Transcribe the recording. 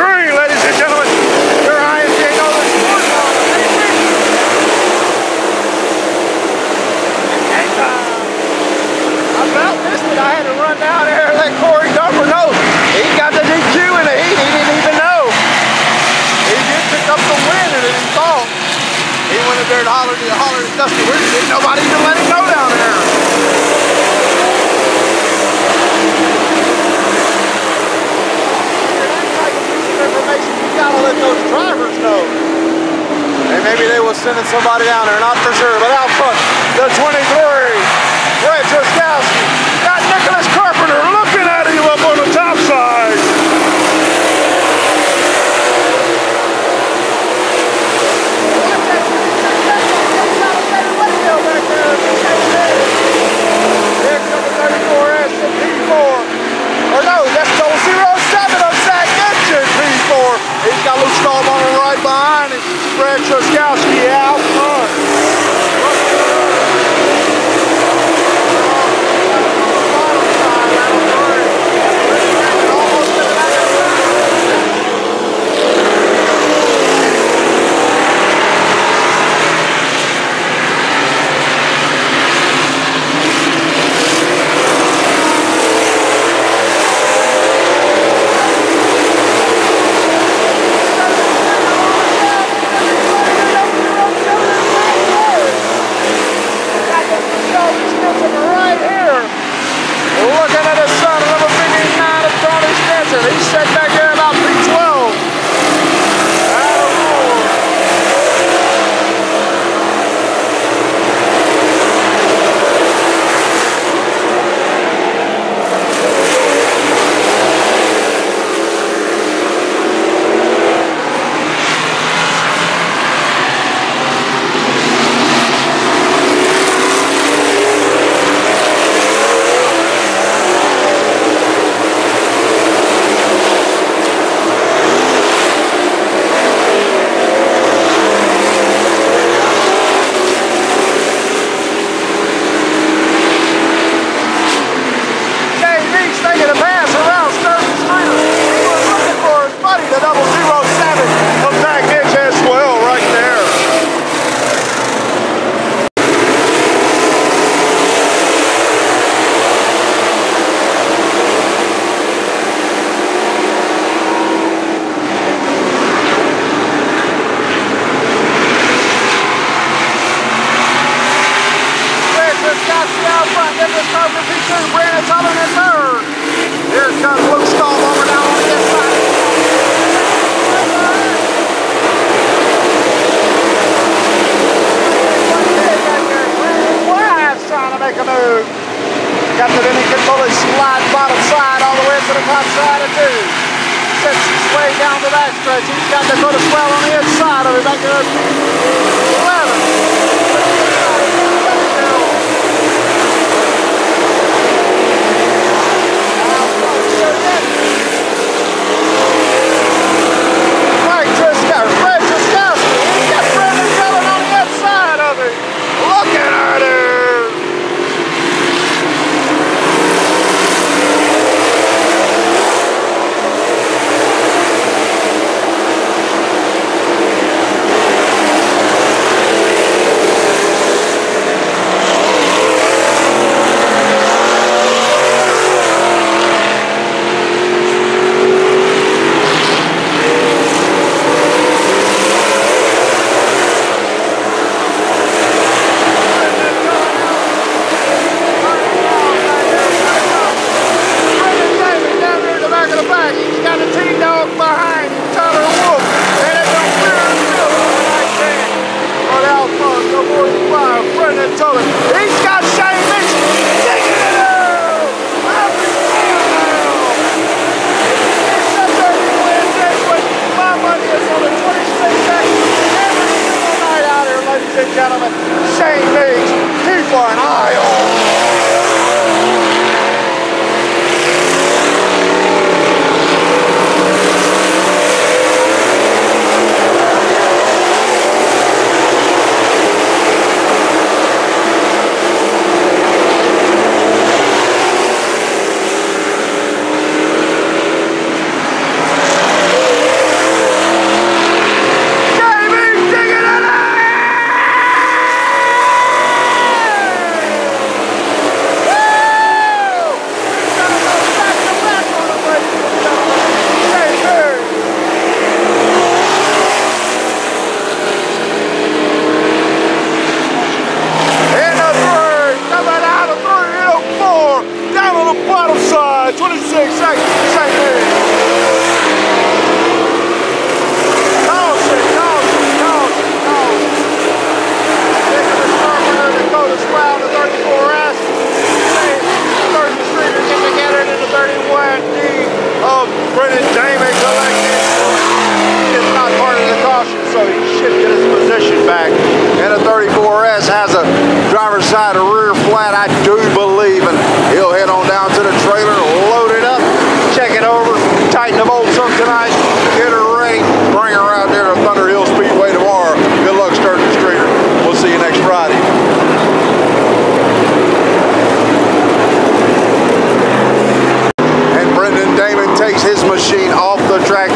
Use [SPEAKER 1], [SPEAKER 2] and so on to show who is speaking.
[SPEAKER 1] green, ladies and gentlemen. Bar. I about. I had to run down there and let Corey Dumper know. He got the DQ in the heat. He didn't even know. He did pick up the win and he. He went and hollered, hollered at Dusty nobody even let him know down there. information, you gotta let those drivers know. And maybe they were sending somebody down there, not for sure. But out front, the 23, Brett Truskowski, got Nicholas Carpenter looking at him up on the top side. Here comes the 34S and P4. Or no, that's the 07 of Zach Gibson, P4. He's got Luke right behind him. Brad Got the Dominican bullet slide bottom side all the way to the top side of two. Sets his way down the back stretch. He's got Dakota Swell on the inside of it. Back there. 11. rolling. He's got Shane Mitchell taking it out. Every It's such a big win this one. My money is on the 26th every single night out here, ladies and gentlemen. Shane Miggs, he's for an eye shake. Caution, caution, caution, caution. Dakota the 34S, the 31D of Damon collected. Not part of the caution, so he shifted his position back. And a 34S has a driver's side, rear flat. I do machine off the track